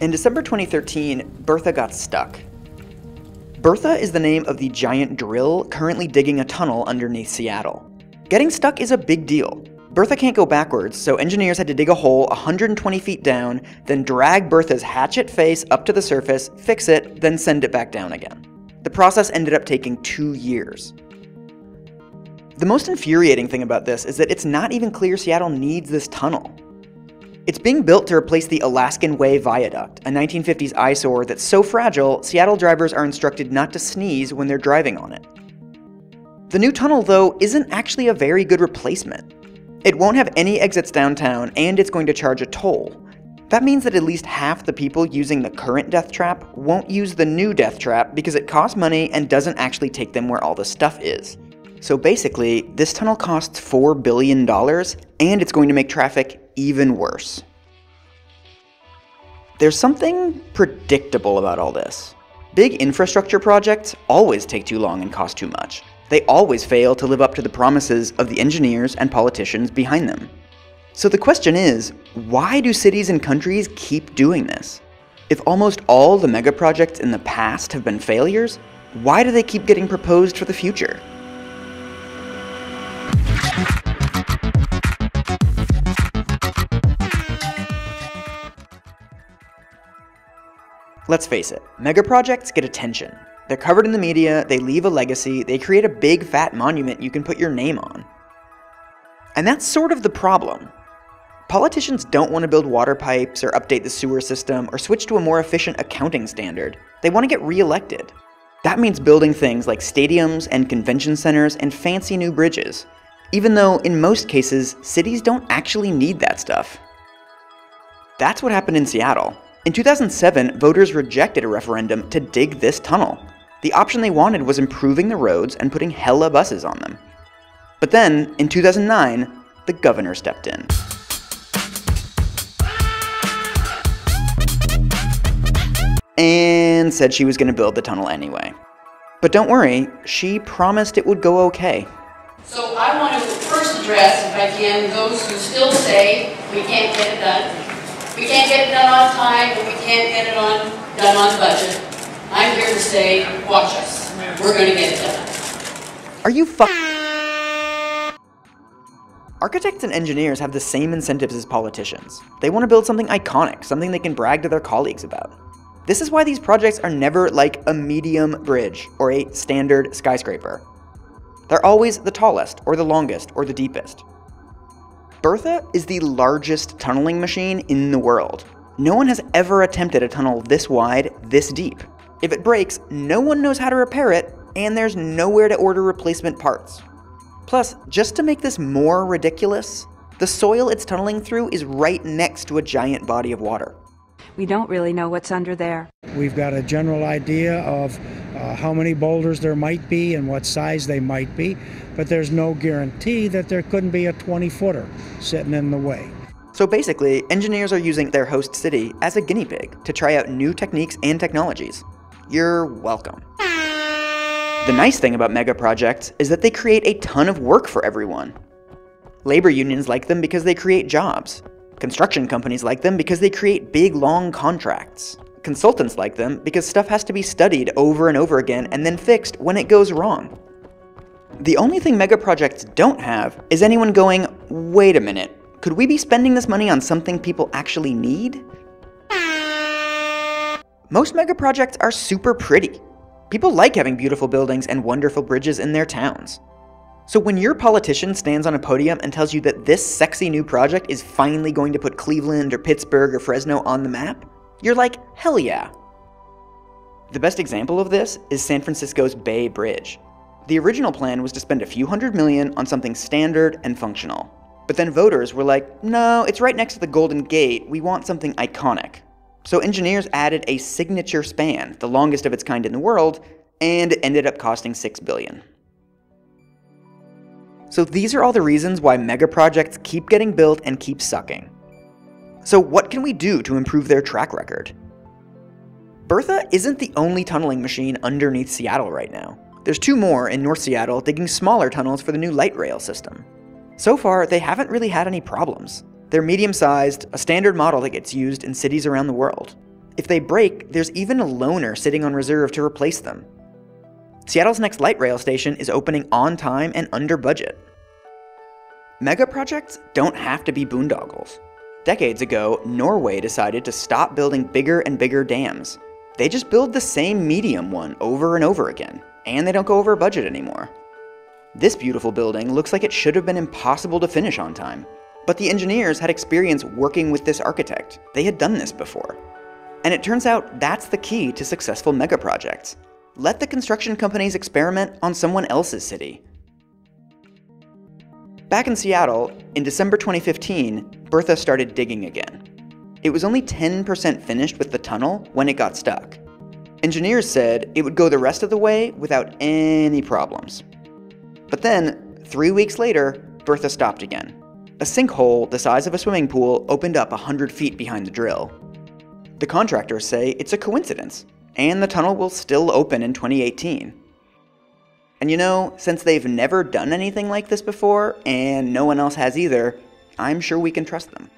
In December 2013, Bertha got stuck. Bertha is the name of the giant drill currently digging a tunnel underneath Seattle. Getting stuck is a big deal. Bertha can't go backwards, so engineers had to dig a hole 120 feet down, then drag Bertha's hatchet face up to the surface, fix it, then send it back down again. The process ended up taking two years. The most infuriating thing about this is that it's not even clear Seattle needs this tunnel. It's being built to replace the Alaskan Way Viaduct, a 1950s eyesore that's so fragile, Seattle drivers are instructed not to sneeze when they're driving on it. The new tunnel, though, isn't actually a very good replacement. It won't have any exits downtown, and it's going to charge a toll. That means that at least half the people using the current death trap won't use the new death trap because it costs money and doesn't actually take them where all the stuff is. So basically, this tunnel costs $4 billion, and it's going to make traffic even worse. There's something predictable about all this. Big infrastructure projects always take too long and cost too much. They always fail to live up to the promises of the engineers and politicians behind them. So the question is, why do cities and countries keep doing this? If almost all the mega projects in the past have been failures, why do they keep getting proposed for the future? Let's face it, mega projects get attention. They're covered in the media, they leave a legacy, they create a big fat monument you can put your name on. And that's sort of the problem. Politicians don't want to build water pipes or update the sewer system or switch to a more efficient accounting standard. They want to get reelected. That means building things like stadiums and convention centers and fancy new bridges, even though in most cases, cities don't actually need that stuff. That's what happened in Seattle. In 2007, voters rejected a referendum to dig this tunnel. The option they wanted was improving the roads and putting hella buses on them. But then, in 2009, the governor stepped in. And said she was going to build the tunnel anyway. But don't worry, she promised it would go okay. So I want to first address, if I can, those who still say we can't get it done. We can't get it done on time, and we can't get it on done on budget. I'm here to say, watch us. We're going to get it done. Are you fu- Architects and engineers have the same incentives as politicians. They want to build something iconic, something they can brag to their colleagues about. This is why these projects are never like a medium bridge or a standard skyscraper. They're always the tallest, or the longest, or the deepest. Bertha is the largest tunneling machine in the world. No one has ever attempted a tunnel this wide, this deep. If it breaks, no one knows how to repair it, and there's nowhere to order replacement parts. Plus, just to make this more ridiculous, the soil it's tunneling through is right next to a giant body of water. We don't really know what's under there. We've got a general idea of uh, how many boulders there might be and what size they might be, but there's no guarantee that there couldn't be a 20 footer sitting in the way. So basically, engineers are using their host city as a guinea pig to try out new techniques and technologies. You're welcome. The nice thing about mega projects is that they create a ton of work for everyone. Labor unions like them because they create jobs. Construction companies like them because they create big, long contracts. Consultants like them because stuff has to be studied over and over again and then fixed when it goes wrong. The only thing mega projects don't have is anyone going, wait a minute, could we be spending this money on something people actually need? Most mega projects are super pretty. People like having beautiful buildings and wonderful bridges in their towns. So when your politician stands on a podium and tells you that this sexy new project is finally going to put Cleveland or Pittsburgh or Fresno on the map, you're like, hell yeah. The best example of this is San Francisco's Bay Bridge. The original plan was to spend a few hundred million on something standard and functional. But then voters were like, no, it's right next to the Golden Gate, we want something iconic. So engineers added a signature span, the longest of its kind in the world, and it ended up costing 6 billion. So these are all the reasons why mega projects keep getting built and keep sucking. So what can we do to improve their track record? Bertha isn't the only tunneling machine underneath Seattle right now. There's two more in North Seattle digging smaller tunnels for the new light rail system. So far, they haven't really had any problems. They're medium sized, a standard model that gets used in cities around the world. If they break, there's even a loaner sitting on reserve to replace them. Seattle's next light rail station is opening on time and under budget. Mega projects don't have to be boondoggles. Decades ago, Norway decided to stop building bigger and bigger dams. They just build the same medium one over and over again, and they don't go over budget anymore. This beautiful building looks like it should have been impossible to finish on time, but the engineers had experience working with this architect. They had done this before. And it turns out that's the key to successful mega projects. Let the construction companies experiment on someone else's city. Back in Seattle, in December 2015, Bertha started digging again. It was only 10% finished with the tunnel when it got stuck. Engineers said it would go the rest of the way without any problems. But then, three weeks later, Bertha stopped again. A sinkhole the size of a swimming pool opened up 100 feet behind the drill. The contractors say it's a coincidence, and the tunnel will still open in 2018. And you know, since they've never done anything like this before, and no one else has either, I'm sure we can trust them.